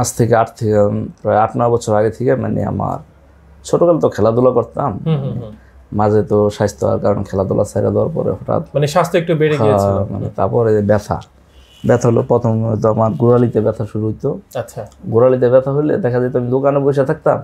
আজ থেকে আট থেকে প্রায় আট নয় বছর আগে থেকে মানে আমার ছোটকাল তো খেলাধুলা করতাম। মাঝে তো স্বাস্থ্য হওয়ার কারণে খেলাধুলা ছেড়ে দেওয়ার পরে হঠাৎ মানে স্বাস্থ্য একটু বেড়ে গিয়েছিল। মানে তারপরে যে ব্যথা। ব্যথা হলো প্রথম তো আমার গোড়ালিতে ব্যথা শুরু হইতো। আচ্ছা। গোড়ালিতে ব্যথা হলে দেখা যেত আমি দোকানে বসে থাকতাম।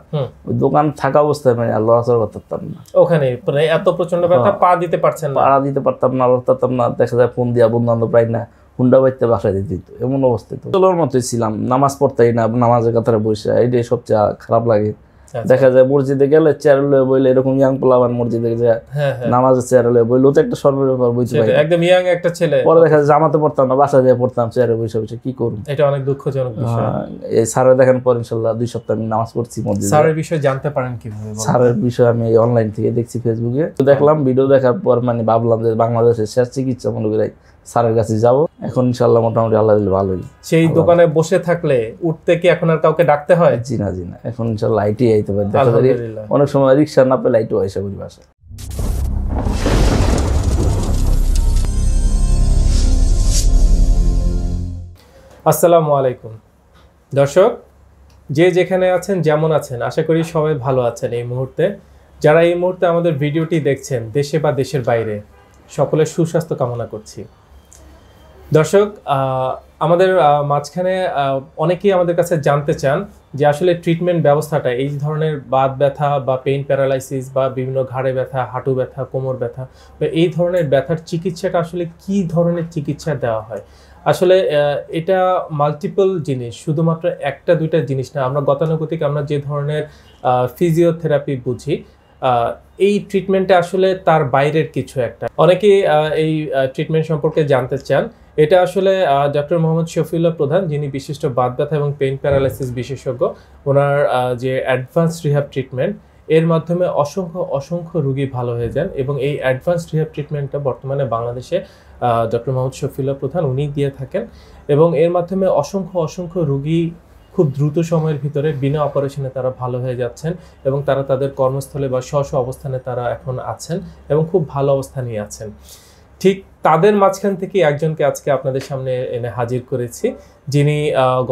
ওই দোকান থাকা অবস্থায় মানে আর লড়াচড়া করতে পারতাম না। ওখানে মানে এত প্রচণ্ড ব্যথা পা দিতে পারছেন না। পাড়া দিতে পারতাম না লড়তে পারতাম না। দেখা যায় ফোন দিয়া বন্ধু বান্ধব প্রায় না হুন্ডা বাইতে বাসায় দিতে দিত এমন অবস্থা তো। চলোর মতোই ছিলাম নামাজ পড়তেই না নামাজের কাতারে বসে এইটাই সবচেয়ে খারাপ লাগে। আচ্ছা। দেখা যায় মসজিদে গেলে চেয়ার লয়ে বইলে এরকম ইয়াং পোলাবান মসজিদে যায় হ্যাঁ হ্যাঁ। নামাজের চেয়ার লয়ে বইলে তো একটা সর্বের ব্যাপার বইতে পারি। একদম ইয়াং একটা ছেলে। পরে দেখা যায় জামাতে পড়তাম না বাসা দিয়ে পড়তাম চেয়ারে বসে বসে কি করুন এটা অনেক দুঃখজনক বিষয়। এই স্যারের দেখেন পর ইনশাল্লাহ দুই সপ্তাহ আমি নামাজ পড়ছি মসজিদে। স্যারের বিষয়ে জানতে পারেন কীভাবে? স্যারের বিষয়ে আমি অনলাইন থেকে দেখছি ফেসবুকে তো দেখলাম ভিডিও দেখার পর মানে ভাবলাম যে বাংলাদেশের শেষ চিকিৎসা মনে করি স্যারের কাছে যাব। এখন ইনশাল্লাহ মোটামুটি আল্লাহ দিলে ভালোই। সেই দোকানে বসে থাকলে উঠতে কি এখন আর কাউকে ডাকতে হয়? জি না জি না। এখন ইনশাল্লাহ আইটি আইতে পারি। দেখা যায় অনেক সময় রিক্সা না পেলে আইটি আইসা করি বাসায় আসসালামু আলাইকুম। দর্শক যে যেখানে আছেন যেমন আছেন আশা করি সবাই ভালো আছেন এই মুহূর্তে। যারা এই মুহূর্তে আমাদের ভিডিওটি দেখছেন দেশে বা দেশের বাইরে সকলের সুস্বাস্থ্য কামনা করছি। দর্শক আমাদের মাঝখানে অনেকেই আমাদের কাছে জানতে চান যে আসলে ট্রিটমেন্ট ব্যবস্থাটা, এই ধরনের বাত ব্যথা বা পেইন প্যারালাইসিস বা বিভিন্ন ঘাড়ে ব্যথা, হাঁটু ব্যথা, কোমর ব্যথা, বা এই ধরনের ব্যথার চিকিৎসাটা আসলে কি ধরনের চিকিৎসা দেওয়া হয়? আসলে এটা মাল্টিপল জিনিস, শুধুমাত্র একটা, দুইটা জিনিস না, আমরা গতানুগতিক আমরা যে ধরনের ফিজিওথেরাপি বুঝি এই ট্রিটমেন্টে আসলে তার বাইরের কিছু একটা। অনেকেই এই ট্রিটমেন্ট সম্পর্কে জানতে চান এটা আসলে ডক্টর মোহাম্মদ শফিউল্লাহ প্রধান, যিনি বিশিষ্ট বাদ ব্যথা এবং পেইন প্যারালাইসিস বিশেষজ্ঞ, ওনার যে অ্যাডভান্স রিহাব ট্রিটমেন্ট, এর মাধ্যমে অসংখ্য অসংখ্য রুগী ভালো হয়ে যান এবং এই অ্যাডভান্স রিহাব ট্রিটমেন্টটা বর্তমানে বাংলাদেশে ডক্টর মোহাম্মদ শফিউল্লাহ প্রধান উনি দিয়ে থাকেন এবং এর মাধ্যমে অসংখ্য অসংখ্য রুগী খুব দ্রুত সময়ের ভিতরে বিনা অপারেশনে তারা ভালো হয়ে যাচ্ছেন এবং তারা তাদের কর্মস্থলে বা স্ব অবস্থানে তারা এখন আছেন এবং খুব ভালো অবস্থানে আছেন। ঠিক তাদের মাঝখান থেকে একজনকে আজকে আপনাদের সামনে এনে হাজির করেছি, যিনি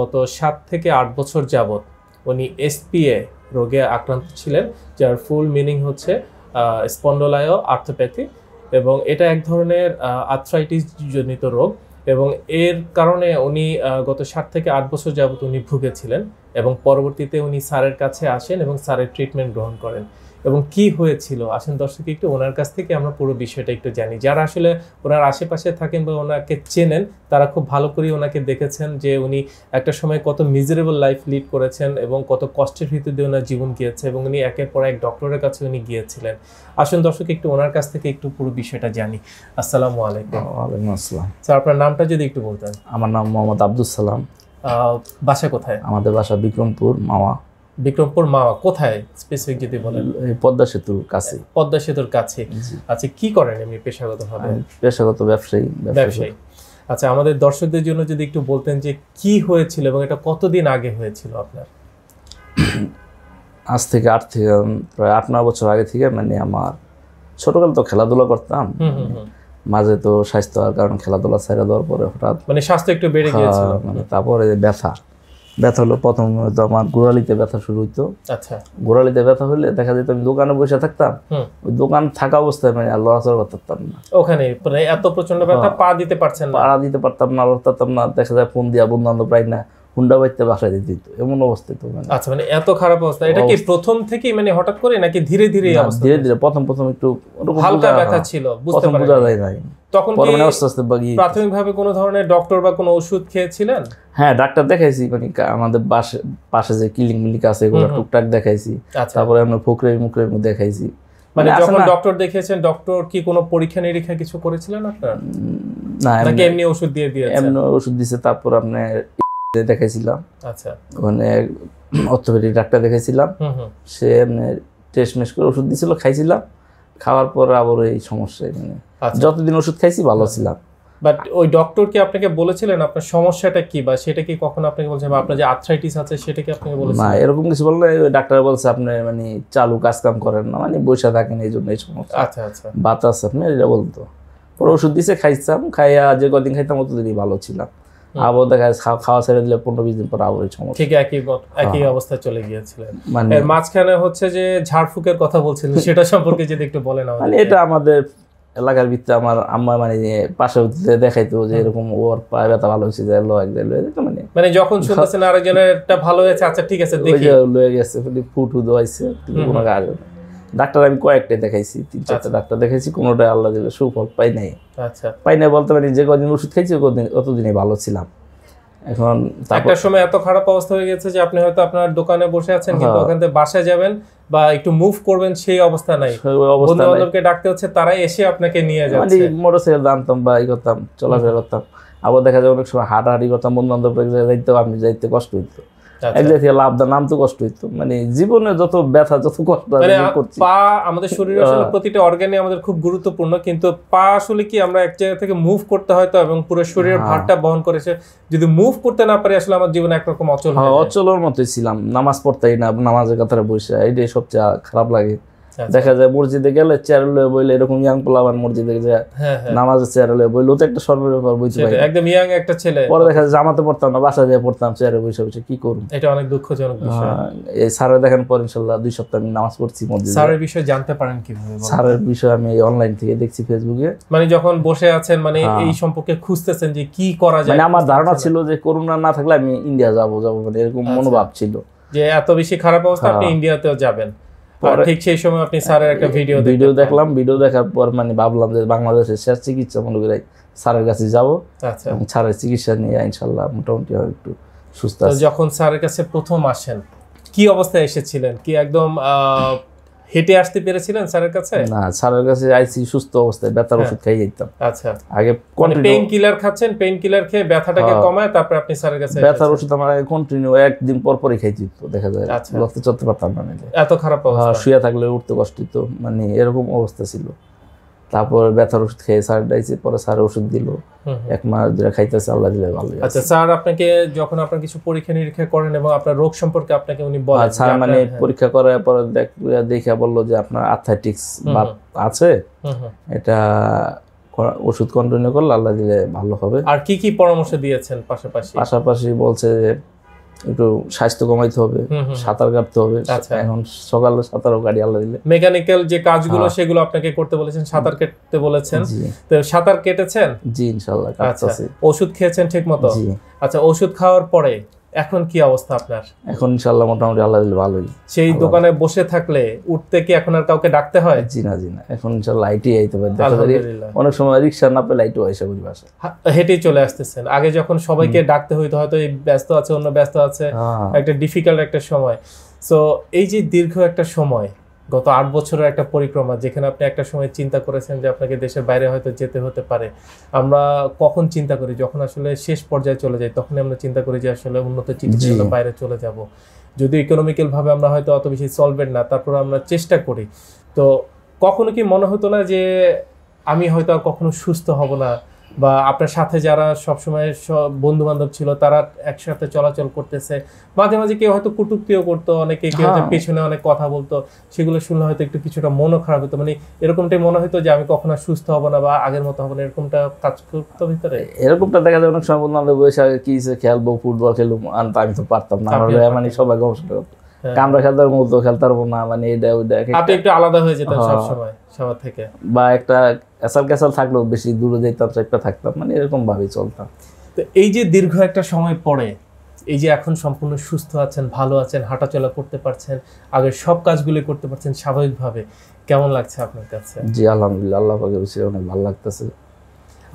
গত সাত থেকে আট বছর যাবত উনি এসপিএ রোগে আক্রান্ত ছিলেন, যার ফুল মিনিং হচ্ছে স্পন্ডোলায় আর্থোপ্যাথি এবং এটা এক ধরনের আর্থ্রাইটিস জনিত রোগ এবং এর কারণে উনি গত সাত থেকে আট বছর যাবত উনি ভুগেছিলেন এবং পরবর্তীতে উনি স্যারের কাছে আসেন এবং স্যারের ট্রিটমেন্ট গ্রহণ করেন। এবং কি হয়েছিল? আসেন দর্শক একটু ওনার কাছ থেকে আমরা পুরো বিষয়টা একটু জানি। যারা আসলে ওনার আশেপাশে থাকেন বা ওনাকে চেনেন তারা খুব ভালো করে ওনাকে দেখেছেন যে উনি একটা সময় কত মিজারেবল লাইফ লিড করেছেন এবং কত কষ্টের ভিতর দিয়ে ওনার জীবন গিয়েছে এবং উনি একের পর এক ডক্টরের কাছে উনি গিয়েছিলেন। আসুন দর্শক একটু ওনার কাছ থেকে একটু পুরো বিষয়টা জানি। আসসালামু আলাইকুম। ওয়ালাইকুম আসসালাম। স্যার আপনার নামটা যদি একটু বলতেন। আমার নাম মোহাম্মদ আব্দুল সালাম। বাসা কোথায়? আমাদের বাসা বিক্রমপুর মাওয়া। বিক্রমপুর মাওয়া কোথায় স্পেসিফিক যদি বলেন? পদ্মা সেতুর কাছে। পদ্মা সেতুর কাছে। আচ্ছা কি করেন এমনি পেশাগতভাবে? পেশাগত ব্যবসায়ী ব্যবসায়ী। আচ্ছা আমাদের দর্শকদের জন্য যদি একটু বলতেন যে কি হয়েছিল এবং এটা কতদিন আগে হয়েছিল আপনার? আজ থেকে আট থেকে প্রায় আট নয় বছর আগে থেকে মানে আমার ছোটকাল তো খেলাধুলা করতাম। মাঝে তো স্বাস্থ্য কারণে খেলাধুলা ছেড়ে দেওয়ার পরে হঠাৎ মানে স্বাস্থ্য একটু বেড়ে গিয়েছিল। মানে তারপরে ব্যথা। ব্যথা হলো প্রথম আমার গোড়ালিতে ব্যথা শুরু হইতো। আচ্ছা। গোড়ালিতে ব্যথা হলে দেখা যেত আমি দোকানে বসে থাকতাম ওই দোকান থাকা অবস্থায় মানে আর লড়াচড়া করতে পারতাম না। ওখানে মানে এত প্রচণ্ড ব্যথা পা দিতে পারছেন না। পাড়া দিতে পারতাম না লড়তে পারতাম না দেখা যায় ফোন দিয়া বন্ধু বান্ধব প্রায় না হুন্ডা বাইতে বাসায় দিতে দিত। এমন অবস্থা তো মানে আচ্ছা মানে এত খারাপ অবস্থা। এটা কি প্রথম থেকেই মানে হঠাৎ করে নাকি ধীরে ধীরে অবস্থা ধীরে ধীরে প্রথম প্রথম একটু হালকা ব্যথা ছিল বুঝতে প্রথম বোঝা যায় নাই। তখন পরে মানে আস্তে আস্তে বাগিয়ে প্রাথমিকভাবে কোনো ধরনের ডক্টর বা কোনো ওষুধ খেয়েছিলেন? হ্যাঁ ডাক্তার দেখাইছি মানে আমাদের পাশে পাশে যে ক্লিনিক মিলিক আছে এগুলো। টুকটাক দেখাইছি। আচ্ছা। তারপরে আমরা ফুকরে মুকরে দেখাইছি। মানে মানে যখন ডক্টর দেখিয়েছেন ডক্টর কি কোনো পরীক্ষা নিরীক্ষা কিছু করেছিলেন আপনার? না নাকি এমনি ওষুধ দিয়ে এমনি ওষুধ দিছে তারপর দেখাইছিলাম। আচ্ছা। ওখানে অর্থোপেডিক ডাক্তার দেখাইছিলাম। সে এমনি টেস্ট মেস করে ওষুধ দিছিল খাইছিলাম। খাওয়ার পর আবার এই সমস্যা মানে আচ্ছা। যতদিন ওষুধ খাইছি ভালো ছিলাম। বাট ওই ডক্টর কি আপনাকে বলেছিলেন আপনার সমস্যাটা কি বা সেটা কি কখনো আপনাকে বলছেন বা আপনার যে আর্থ্রাইটিস আছে সেটা কি আপনাকে না এরকম কিছু বললে ডাক্তার বলছে আপনি মানে চালু কাজ কাম করেন না মানে বসে থাকেন এই জন্য এই সমস্যা। আচ্ছা আচ্ছা। বাতাস আপনি এটা বলতো। পরে ওষুধ দিছে খাইছিলাম খাইয়া যে কদিন খাইতাম অতদিনই ভালো ছিলাম। আবার দেখা যায় খাওয়া- ছেড়ে দিলে পনেরো বিশ দিন পর আবার সমস্যা। ঠিক একই একই হ্যাঁ। অবস্থায় চলে গিয়েছিলেন মানে মাঝখানে হচ্ছে যে ঝাড়ফুকের কথা বলছিলেন সেটা সম্পর্কে যদি একটু বলেন মানে এটা আমাদের এলাকার ভিত্তিতে আমার আম্মা মানে পাশে দেখাইতো যে এরকম ওর পায়ে ব্যথা ভালো হয়েছে যে লো এক মানে মানে যখন শুনতেছেন আরেকজনের একটা ভালো হয়েছে আচ্ছা ঠিক আছে দেখি। লয়ে গেছে ফুটু কিন্তু কোনো কাজ। ডাক্তার আমি কয়েকটাই দেখাইছি তিন চারটা আচ্ছা। ডাক্তার দেখাইছি কোনোটাই আল্লাহ দিলে সুফল পাই নাই। আচ্ছা। পাই নাই বলতে পারি যে কদিন ওষুধ খাইছি কদিন অতদিনই ভালো ছিলাম। এখন একটা সময় এত খারাপ অবস্থা হয়ে গেছে যে আপনি হয়তো আপনার দোকানে বসে আছেন কিন্তু হ্যাঁ। ওখান থেকে বাসায় যাবেন বা একটু মুভ করবেন সেই অবস্থা নাই। বন্ধু। বান্ধবকে ডাকতে হচ্ছে তারাই এসে আপনাকে নিয়ে মানে যাচ্ছে। মোটরসাইকেল জানতাম বা ই করতাম চলাফেরা করতাম। আবার দেখা যায় অনেক সময় হাঁটাহাঁটি করতাম বন্ধু বান্ধব যাইতে আপনি যাইতে কষ্ট হইতো। এক আচ্ছা। লাভ দা নামতে কষ্ট হইতো মানে জীবনে যত ব্যথা যত কষ্ট আমি মানে ভোগ করছি পা আমাদের শরীরে আসলে। প্রতিটা অর্গানে আমাদের খুব গুরুত্বপূর্ণ কিন্তু পা আসলে কি আমরা এক জায়গা থেকে মুভ করতে হয়তো এবং পুরো শরীরের হ্যাঁ। ভারটা বহন করেছে যদি মুভ করতে না পারি আসলে আমার জীবনে একরকম অচল হয়ে। অচলের মতোই ছিলাম নামাজ পড়তেই না নামাজের কাতারে বসে এটাই সবচেয়ে খারাপ লাগে। দেখা যায় মসজিদে গেলে চেয়ার লয়ে বইলে এরকম ইয়াং পোলাবান মসজিদে যায় হ্যাঁ হ্যাঁ। নামাজের চেয়ারে লয়ে বইলে তো একটা সর্বের ব্যাপার বইতে পারি একদম ইয়াং একটা ছেলে। পরে দেখা যায় জামাতে পড়তাম না বাসা দিয়ে পড়তাম চেয়ারে বসে বসে কি করুন এটা অনেক দুঃখজনক বিষয়। এই স্যারের দেখেন পর ইনশাল্লাহ দুই সপ্তাহ আমি নামাজ পড়ছি মসজিদে। স্যারের বিষয়ে জানতে পারেন কীভাবে? স্যারের বিষয় আমি অনলাইন থেকে দেখছি ফেসবুকে মানে যখন বসে আছেন মানে হ্যাঁ। এই সম্পর্কে খুঁজতেছেন যে কি করা যায় মানে আমার ধারণা ছিল যে করোনা না থাকলে আমি ইন্ডিয়া যাব যাব মানে এরকম আচ্ছা। মনোভাব ছিল। যে এত বেশি খারাপ অবস্থা আপনি। ইন্ডিয়াতেও যাবেন। ঠিক সেই সময় আপনি স্যারের একটা ভিডিও ভিডিও দেখলাম ভিডিও দেখার পর মানে ভাবলাম যে বাংলাদেশের শেষ চিকিৎসা মনে করি স্যারের কাছে যাব আচ্ছা। এবং স্যারের চিকিৎসা নিয়ে ইনশাল্লাহ মোটামুটি একটু সুস্থ যখন স্যারের কাছে প্রথম আসেন কি অবস্থায় এসেছিলেন? কি একদম আহ, হেঁটে আসতে পেরেছিলেন স্যারের কাছে? না স্যারের কাছে আইসি সুস্থ অবস্থায় ব্যথার হ্যাঁ। ওষুধ খাই যেতাম। আচ্ছা। আগে পেন পেইন কিলার খাচ্ছেন পেইন কিলার খেয়ে ব্যথাটাকে হ্যাঁ। কমায় তারপর আপনি স্যারের কাছে ব্যথার ওষুধ আমার আগে কন্টিনিউ একদিন পর পরই হতো দেখা যায় রক্ত লড়তে চলতে পারতাম না এত খারাপ হ্যাঁ, অবস্থা। শুয়ে থাকলে উঠতে কষ্ট মানে এরকম অবস্থা ছিল। তারপর ব্যথার ওষুধ খেয়ে স্যার ডাইছে পরে স্যার ওষুধ দিল। এক মাস যেটা খাইতেছে আল্লাহ দিলে ভালো আচ্ছা স্যার আপনাকে যখন আপনার কিছু পরীক্ষা নিরীক্ষা করেন এবং আপনার রোগ সম্পর্কে আপনাকে উনি বলেন স্যার মানে। পরীক্ষা করার পরে দেখ- দেখে বলল যে আপনার আর্থাইটিক্স বা আছে। এটা ওষুধ কন্টিনিউ করলে আল্লাহ দিলে ভালো হবে আর কি কি পরামর্শ দিয়েছেন পাশাপাশি পাশাপাশি বলছে যে একটু স্বাস্থ্য কমাইতে হবে। সাঁতার কাটতে হবে। আচ্ছা। এখন সকালে সাঁতারও গাড়ি আল্লাহ দিলে। মেকানিক্যাল যে কাজগুলো হ্যাঁ। সেগুলো আপনাকে করতে বলেছেন সাঁতার কেটতে বলেছেন। তো সাঁতার কেটেছেন? জি ইনশাল্লাহ আচ্ছা। ওষুধ খেয়েছেন ঠিক মতো আচ্ছা ওষুধ খাওয়ার পরে এখন কি অবস্থা আপনার? এখন ইনশাল্লাহ মোটামুটি আল্লাহ দিলে ভালোই। সেই দোকানে বসে থাকলে উঠতে কি এখন আর কাউকে ডাকতে হয়? জি না জি না। এখন ইনশাল্লাহ আইটি আইতে পারে আলহামদুলিল্লাহ। অনেক সময় রিক্সা না পেলে লাইট আইসা করি বাসা হেঁটেই চলে আসতেছেন। আগে যখন সবাইকে ডাকতে হইতো হয়তো এই ব্যস্ত আছে অন্য ব্যস্ত আছে হ্যাঁ। একটা ডিফিকাল্ট একটা সময়। সো এই যে দীর্ঘ একটা সময় গত আট বছরের একটা পরিক্রমা যেখানে আপনি একটা সময় চিন্তা করেছেন যে আপনাকে দেশের বাইরে হয়তো যেতে হতে পারে। আমরা কখন চিন্তা করি? যখন আসলে শেষ পর্যায়ে চলে যাই তখনই আমরা চিন্তা করি যে আসলে উন্নত চিকিৎসা জি। বাইরে চলে যাব। যদি ইকোনমিক্যাল ভাবে আমরা হয়তো অত বেশি সলভেন্ট না তারপর আমরা চেষ্টা করি। তো কখনো কি মনে হতো না যে আমি হয়তো আর কখনো সুস্থ হব না? বা আপনার সাথে যারা সবসময় সব বন্ধু বান্ধব ছিল তারা একসাথে চলাচল করতেছে। মাঝে মাঝে কেউ হয়তো কটুক্তিও করতো অনেকে কেউ হ্যাঁ। পেছনে অনেক কথা বলতো। সেগুলো শুনলে হয়তো একটু কিছুটা মনও খারাপ হতো। মানে এরকমটাই মনে হতো যে আমি কখনো সুস্থ হব না বা আগের মতো হব না। এরকমটা কাজ করতো ভিতরে? এরকমটা দেখা যায় অনেক সময় বন্ধু আমাদের বসে কি খেলব ফুটবল খেলব আমি তো পারতাম না। মানে সবাই গবেষণা করতো। হ্যাঁ। খেলতে পারব তো খেলতে পারব না মানে এটা ওইটা আপনি একটু আলাদা হয়ে হ্যাঁ। সবসময় সবার থেকে। বা একটা ক্যাসাল ক্যাসাল থাকলেও বেশি দূরে যেতাম একটা থাকতাম মানে এরকম ভাবেই চলতাম। তো এই যে দীর্ঘ একটা সময় পরে এই যে এখন সম্পূর্ণ সুস্থ আছেন ভালো আছেন হাঁটাচলা করতে পারছেন আগের সব কাজগুলি করতে পারছেন স্বাভাবিকভাবে কেমন লাগছে আপনার কাছে? জি আলহামদুলিল্লাহ আল্লাহ পাকে অনেক ভালো লাগতেছে।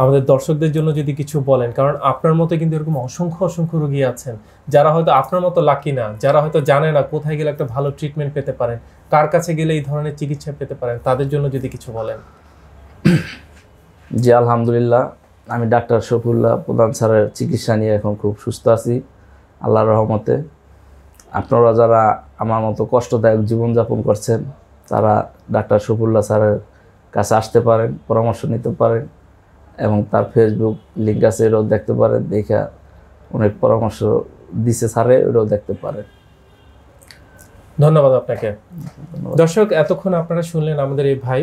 আমাদের দর্শকদের জন্য যদি কিছু বলেন, কারণ আপনার মতো কিন্তু এরকম অসংখ্য অসংখ্য রোগী আছেন, যারা হয়তো আপনার মতো লাকি না, যারা হয়তো জানে না কোথায় গেলে একটা ভালো ট্রিটমেন্ট পেতে পারেন, কার কাছে গেলে এই ধরনের চিকিৎসা পেতে পারেন, তাদের জন্য যদি কিছু বলেন। জি, আলহামদুলিল্লাহ, আমি ডাক্তার শফিউল্লাহ প্রধান স্যারের চিকিৎসা নিয়ে এখন খুব সুস্থ আছি, আল্লাহর রহমতে। আপনারা যারা আমার মতো কষ্টদায়ক জীবনযাপন করছেন, তারা ডাক্তার শফিউল্লাহ স্যারের কাছে আসতে পারেন, পরামর্শ নিতে পারেন। এবং তার ফেসবুক লিঙ্ক আছে এটাও দেখতে পারেন দেখা অনেক পরামর্শ দিছে স্যারে ওটাও দেখতে পারেন। ধন্যবাদ আপনাকে। দর্শক এতক্ষণ আপনারা শুনলেন আমাদের এই ভাই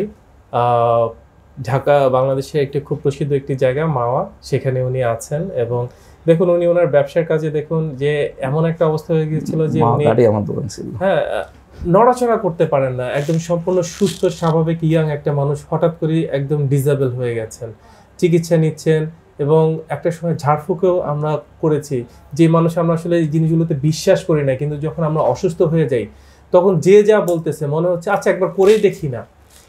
ঢাকা বাংলাদেশের একটি খুব প্রসিদ্ধ একটি জায়গা মাওয়া সেখানে উনি আছেন এবং দেখুন উনি ওনার ব্যবসার কাজে দেখুন যে এমন একটা অবস্থা হয়ে গিয়েছিল যে উনি হ্যাঁ নড়াচড়া করতে পারেন না একদম সম্পূর্ণ সুস্থ স্বাভাবিক ইয়াং একটা মানুষ হঠাৎ করে একদম ডিজেবল হয়ে গেছেন। চিকিৎসা নিচ্ছেন এবং একটা সময় ঝাড়ফুঁকেও আমরা করেছি। যে মানুষ আমরা আসলে এই জিনিসগুলোতে বিশ্বাস করি না, কিন্তু যখন আমরা অসুস্থ হয়ে যাই, তখন যে যা বলতেছে মনে হচ্ছে আচ্ছা একবার করেই দেখি না।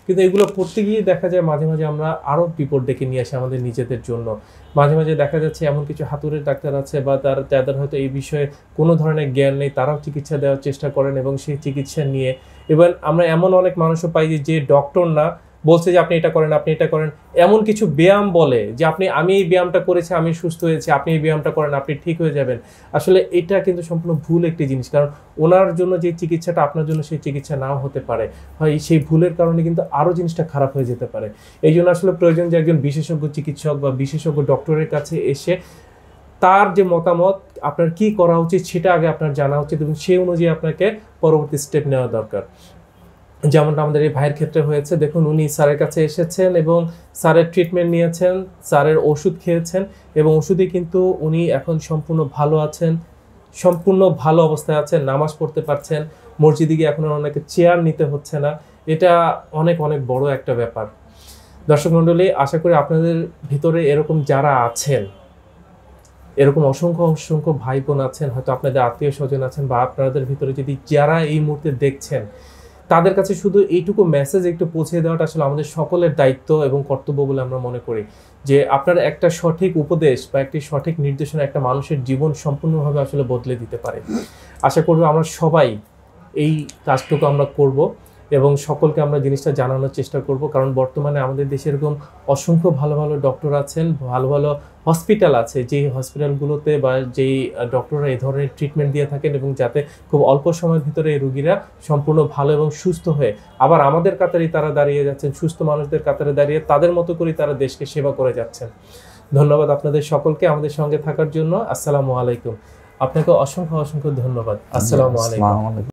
কিন্তু এগুলো করতে গিয়ে দেখা যায় মাঝে মাঝে আমরা আরও বিপদ ডেকে নিয়ে আসি আমাদের নিজেদের জন্য। মাঝে মাঝে দেখা যাচ্ছে এমন কিছু হাতুড়ের ডাক্তার আছে বা তার তাদের হয়তো এই বিষয়ে কোনো ধরনের জ্ঞান নেই, তারাও চিকিৎসা দেওয়ার চেষ্টা করেন এবং সেই চিকিৎসা নিয়ে। এবং আমরা এমন অনেক মানুষও পাই যে ডক্টর না বলছে যে আপনি এটা করেন, আপনি এটা করেন। এমন কিছু ব্যায়াম বলে যে আপনি, আমি এই ব্যায়ামটা করেছি, আমি সুস্থ হয়েছি, আপনি এই ব্যায়ামটা করেন, আপনি ঠিক হয়ে যাবেন। আসলে এটা কিন্তু সম্পূর্ণ ভুল একটি জিনিস, কারণ ওনার জন্য যে চিকিৎসাটা আপনার জন্য সেই চিকিৎসা নাও হতে পারে। হয় সেই ভুলের কারণে কিন্তু আরও জিনিসটা খারাপ হয়ে যেতে পারে। এই জন্য আসলে প্রয়োজন যে একজন বিশেষজ্ঞ চিকিৎসক বা বিশেষজ্ঞ ডক্টরের কাছে এসে তার যে মতামত, আপনার কি করা উচিত সেটা আগে আপনার জানা উচিত এবং সেই অনুযায়ী আপনাকে পরবর্তী স্টেপ নেওয়া দরকার। যেমনটা আমাদের এই ভাইয়ের ক্ষেত্রে হয়েছে, দেখুন উনি স্যারের কাছে এসেছেন এবং স্যারের ট্রিটমেন্ট নিয়েছেন, স্যারের ওষুধ খেয়েছেন এবং ওষুধে কিন্তু উনি এখন সম্পূর্ণ ভালো আছেন, সম্পূর্ণ ভালো অবস্থায় আছেন, নামাজ পড়তে পারছেন, মসজিদে গিয়ে এখন ওনাকে চেয়ার নিতে হচ্ছে না। এটা অনেক অনেক বড় একটা ব্যাপার। দর্শক মণ্ডলী, আশা করি আপনাদের ভিতরে এরকম যারা আছেন, এরকম অসংখ্য অসংখ্য ভাই বোন আছেন, হয়তো আপনাদের আত্মীয় স্বজন আছেন বা আপনাদের ভিতরে যদি যারা এই মুহূর্তে দেখছেন তাদের কাছে শুধু এইটুকু মেসেজ একটু পৌঁছে দেওয়াটা আসলে আমাদের সকলের দায়িত্ব এবং কর্তব্য বলে আমরা মনে করি। যে আপনার একটা সঠিক উপদেশ বা একটি সঠিক নির্দেশনা একটা মানুষের জীবন সম্পূর্ণভাবে আসলে বদলে দিতে পারে। আশা করব আমরা সবাই এই কাজটুকু আমরা করব। এবং সকলকে আমরা জিনিসটা জানানোর চেষ্টা করব, কারণ বর্তমানে আমাদের দেশে এরকম অসংখ্য ভালো ভালো ডক্টর আছেন, ভালো ভালো হসপিটাল আছে, যেই হসপিটালগুলোতে বা যেই ডক্টররা এই ধরনের ট্রিটমেন্ট দিয়ে থাকেন এবং যাতে খুব অল্প সময়ের ভিতরে এই রুগীরা সম্পূর্ণ ভালো এবং সুস্থ হয়ে, আবার আমাদের কাতারেই তারা দাঁড়িয়ে যাচ্ছেন, সুস্থ মানুষদের কাতারে দাঁড়িয়ে তাদের মতো করেই তারা দেশকে সেবা করে যাচ্ছেন। ধন্যবাদ আপনাদের সকলকে আমাদের সঙ্গে থাকার জন্য, আসসালামু আলাইকুম। আপনাকে অসংখ্য অসংখ্য ধন্যবাদ। আসসালামু আলাইকুম আসসালামু আলাইকুম